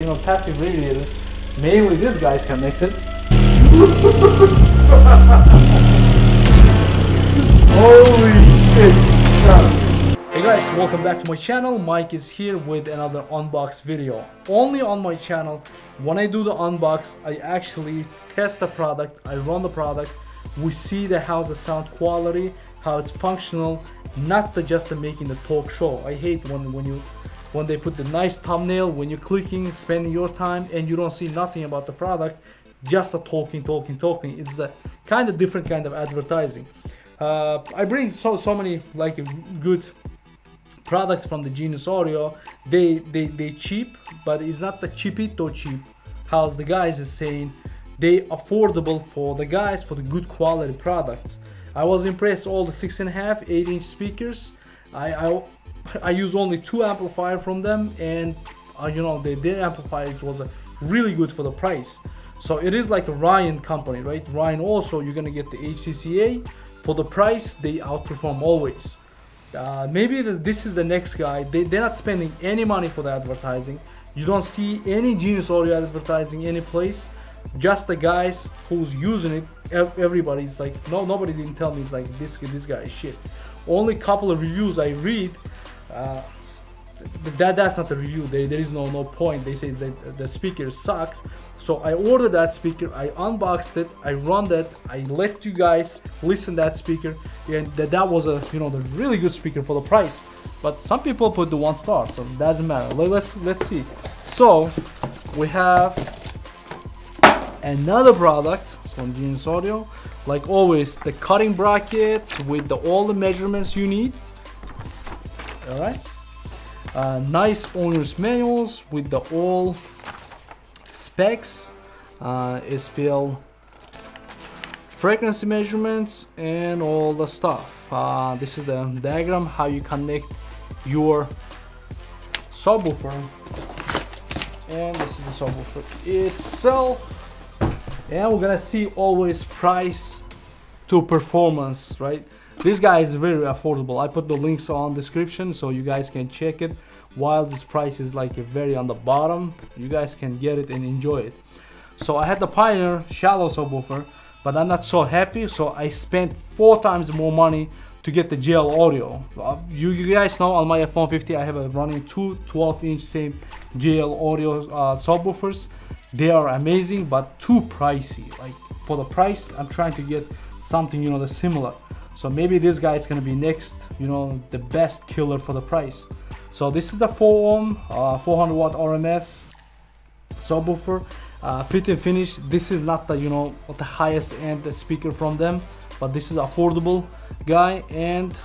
you know, passive radiator. Mainly this guy's connected. Holy shit! Hey guys, welcome back to my channel. Mike is here with another unbox video. Only on my channel, when I do the unbox, I actually test the product, I run the product, we see the how's the sound quality, how it's functional, not the just the making the talk show. I hate when when you when they put the nice thumbnail when you're clicking, spending your time and you don't see nothing about the product, just a talking, talking, talking. It's a kind of different kind of advertising. Uh, I bring so so many like good products from the Genius Audio. They they they cheap, but it's not the cheapito cheap. How's the guys is saying they affordable for the guys for the good quality products. I was impressed all the six and a half, eight inch speakers. I I, I use only two amplifier from them, and uh, you know they, their amplifier it was a really good for the price. So it is like a Ryan company, right? Ryan also you're gonna get the HCCA for the price. They outperform always. Uh, maybe this is the next guy. They, they're not spending any money for the advertising. You don't see any Genius Audio advertising any place. Just the guys who's using it. ev- Everybody's like, no, nobody didn't tell me it's like this this guy is shit. Only couple of reviews I read. Uh, that that's not the review. There, there is no no point. They say that the speaker sucks. So I ordered that speaker. I unboxed it. I run that. I let you guys listen that speaker, and that that was a you know the really good speaker for the price. But some people put the one star, so it doesn't matter. Let's let's see. So we have another product from Genius Audio. Like always, the cutting brackets with the, all the measurements you need. All right. Uh, nice owner's manuals with the all specs, uh, SPL frequency measurements, and all the stuff. Uh, this is the diagram how you connect your subwoofer, and this is the subwoofer itself. And we're gonna see always price to performance, right? This guy is very affordable. I put the links on description so you guys can check it. While this price is like very on the bottom, you guys can get it and enjoy it. So I had the Pioneer shallow subwoofer, but I'm not so happy. So I spent four times more money to get the JL audio. Uh, you, you guys know on my F-150 I have a running two 12 inch same JL audio uh, subwoofers. They are amazing, but too pricey. Like for the price, I'm trying to get something you know the similar. So maybe this guy is gonna be next, you know, the best killer for the price. So this is the 4 ohm, uh, 400 watt RMS subwoofer, uh, fit and finish. This is not the you know the highest end speaker from them, but this is affordable guy and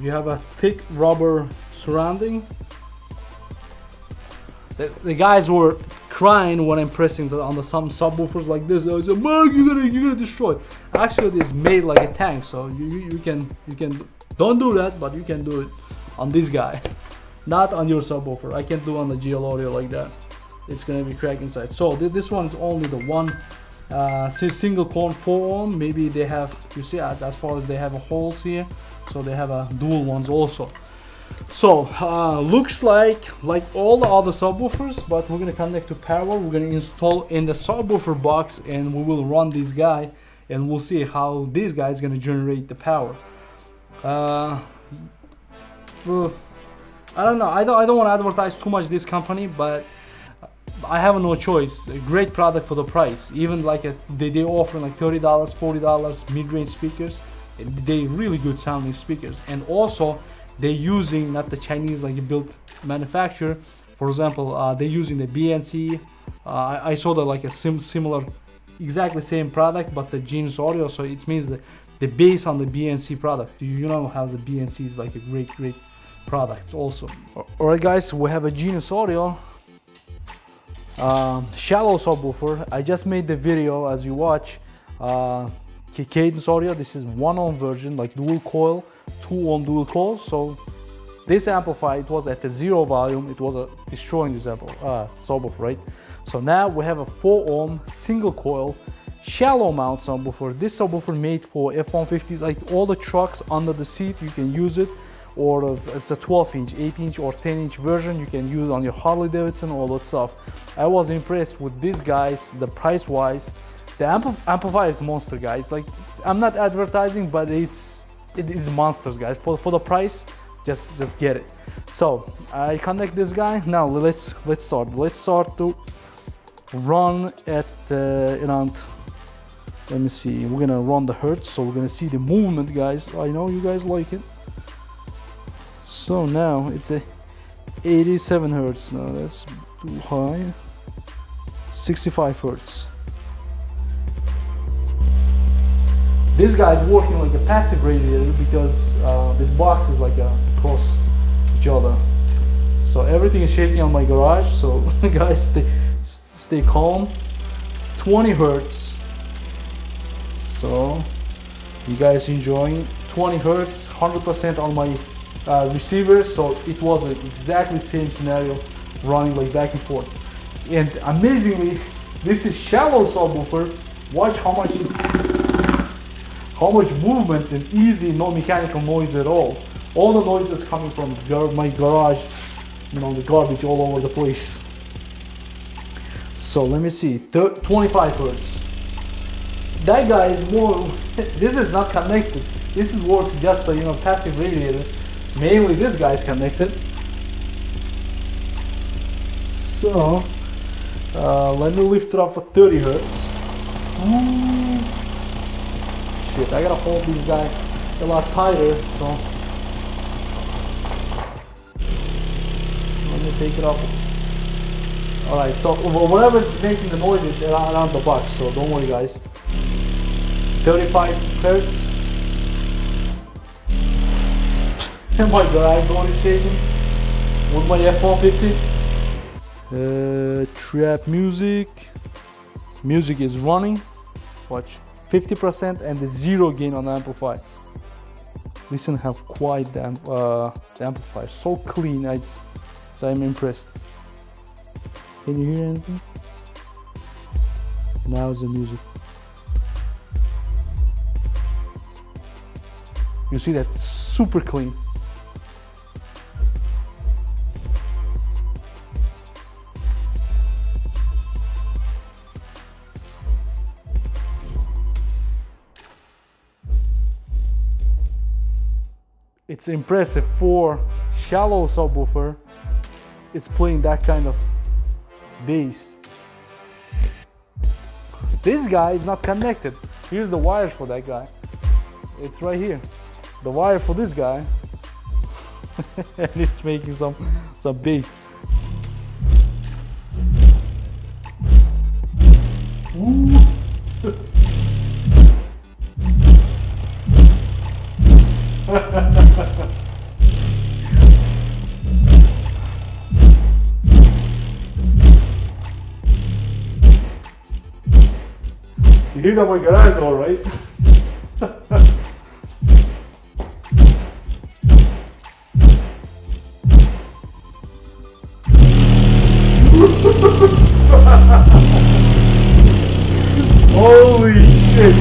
you have a thick rubber surrounding. The, the guys were crying when I'm pressing the, on the some subwoofers like this. I said, "Mark, you're gonna you're gonna destroy." it." Actually, it's made like a tank, so you, you, you can you can don't do that, but you can do it on this guy, not on your subwoofer. I can't do on the JL audio like that. It's gonna be cracked inside. So th- this one is only the one uh, single coil 4 ohm. Maybe they have you see uh, as far as they have holes here, so they have a dual ones also. So uh, looks like like all the other subwoofers, but we're gonna connect to power. We're gonna install in the subwoofer box, and we will run this guy, and we'll see how this guy is gonna generate the power. Uh, I don't know. I don't. I don't want to advertise too much this company, but I have no choice. A great product for the price. Even like they they offer like thirty dollars, forty dollars mid-range speakers. They really good sounding speakers, and also they're using not the Chinese like built manufacturer. For example, uh, they're using the BNC. Uh, I, I saw that like a sim similar, exactly same product, but the Genius Audio. So it means that the base on the BNC product. You, know how the BNC is like a great great product also. Alright guys, we have a Genius Audio um, shallow subwoofer. I just made the video as you watch. Uh, Cadence Audio. This is one ohm version, like dual coil, two ohm dual coils. So this amplifier, it was at the zero volume. It was uh, destroying this amp uh, subwoofer, right? So now we have a four ohm single coil shallow mount subwoofer. This subwoofer made for F-150s, like all the trucks under the seat, you can use it. or it's a 12 inch, 8 inch or 10 inch version you can use on your Harley Davidson, all that stuff. I was impressed with these guys, the price wise. The ampl amplifier is monster guys. Like I'm not advertising, but it's it is monsters guys. For for the price, just just get it. So I connect this guy. Now let's let's start. Let's start to run at uh, around let me see we're gonna run the hertz so we're gonna see the movement guys i know you guys like it so now it's a 87 hertz now that's too high 65 hertz this guy is working like a passive radiator because uh, this box is like a cross each other. So everything is shaking on my garage so guys stay stay calm. 20 hertz. So you guys enjoying 20 hertz 100% on my uh, receiver so it was exactly same scenario running like back and forth. And amazingly this is shallow subwoofer. Watch how much it's how much movement and easy no mechanical noise at all all the noises coming from my garage you know the garbage all over the place so let me see, 25 hertz. That guy is more, this is not connected. This is works just a you know passive radiator. Mainly this guy is connected. So uh, let me lift it up for 30 hertz. Shit, I gotta hold this guy a lot tighter, so let me take it off. Alright, so whatever is making the noise, it's around, the box, so don't worry guys. 35 hertz. oh my god, I'm going shaking with my F-150. Uh, trap music. Music is running. Watch. 50% and the zero gain on the amplifier. Listen how quiet the, amp uh, the amplifier. So clean. It's, it's, I'm impressed. Can you hear anything? Now's the music. You see that super clean. It's impressive for shallow subwoofer. It's playing that kind of bass. This guy is not connected. Here's the wire for that guy. It's right here. The wire for this guy. and it's making some some bass. You hear that my garage door, right? Holy shit!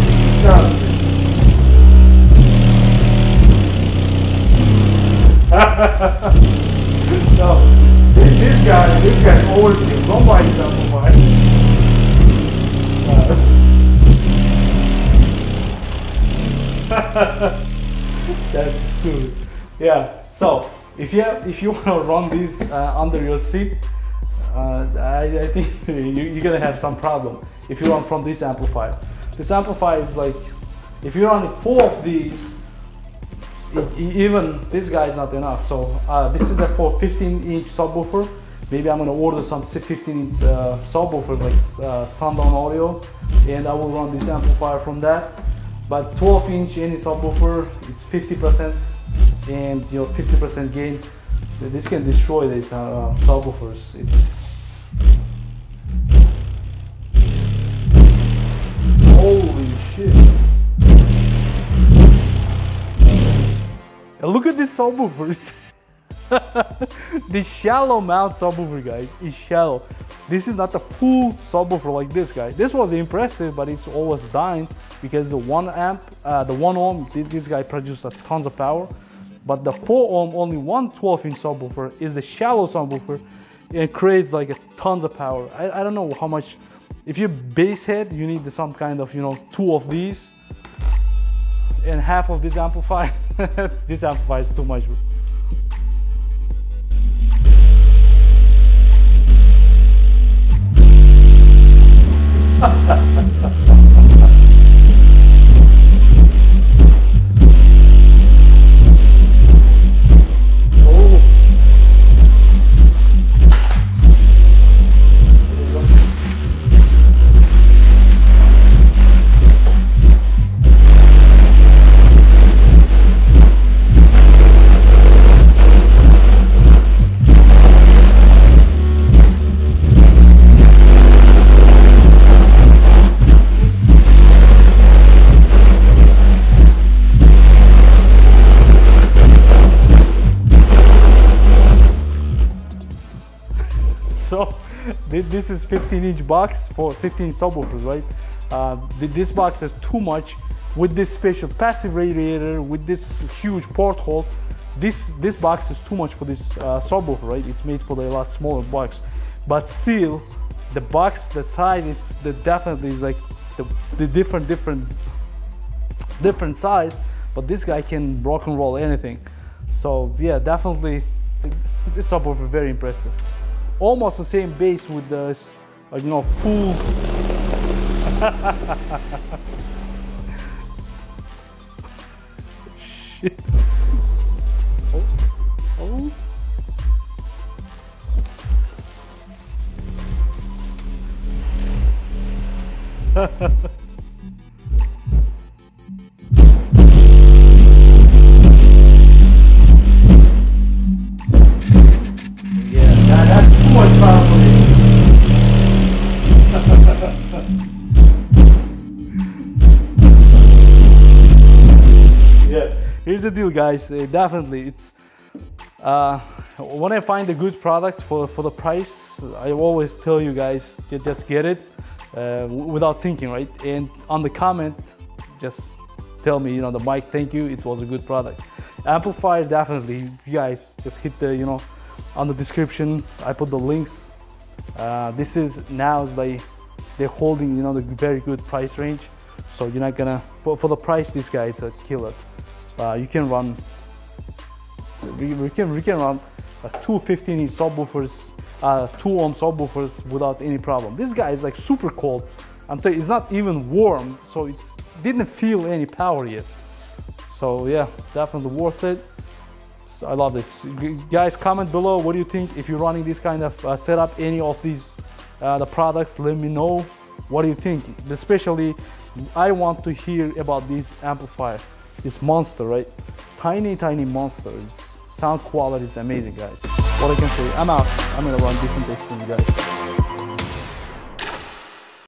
no, this guy, this guy's overkill. Don't buy yourself That's stupid. Yeah. So if you if you want to run this uh, under your seat, uh, I, I, think you, are gonna have some problem if you run from this amplifier. This amplifier is like if you run four of these, it, even this guy is not enough. So uh, this is the for 15 inch subwoofer. Maybe I'm gonna order some 15 inch uh, subwoofers like uh, Sundown Audio, and I will run this amplifier from that. But 12 inch any subwoofer, it's 50% and you know 50% gain. This can destroy these uh, subwoofers. It's holy shit! And look at these subwoofers. the shallow mount subwoofer, guys, is shallow. This is not a full subwoofer like this guy. This was impressive, but it's always dying because the one amp, uh, the one ohm, this, this guy produces tons of power. But the 4 ohm, only one 12 inch subwoofer is a shallow subwoofer. It creates like a tons of power. I, I don't know how much. If you bass head, you need some kind of, you know, two of these and half of this amplifier. this amplifier is too much. So this is 15 inch box for 15 subwoofers right? Uh, this box is too much. With this special passive radiator with this huge porthole this this box is too much for this uh, subwoofer right? It's made for a lot smaller box. But still the box the size it's the definitely is like the, the different different different size but this guy can rock and roll anything. So yeah definitely this subwoofer very impressive almost the same bass with the, uh, you know, full. Shit. Oh. Oh. here's the deal, guys. Uh, definitely, it's uh, when I find a good product for for the price, I always tell you guys to just get it uh, without thinking, right? And on the comment, just tell me, you know, the Mike, thank you, it was a good product. Amplifier, definitely, you guys just hit the, you know, on the description. I put the links. Uh, this is now is like they're holding, you know, the very good price range. So you're not gonna for, for the price, this guy is a killer. Uh, you can run we, we can we can run uh, two 15 inch subwoofers uh, two ohm subwoofers without any problem. This guy is like super cold. I'm telling you, it's not even warm so it didn't feel any power yet. So yeah definitely worth it. I love this. Guys comment below what do you think if you're running this kind of uh, setup any of these uh, the products let me know what you think especially I want to hear about this amplifier this monster, right? Tiny, tiny monster. It's, sound quality is amazing, guys. What I can say, I'm out. I'm gonna run different you guys.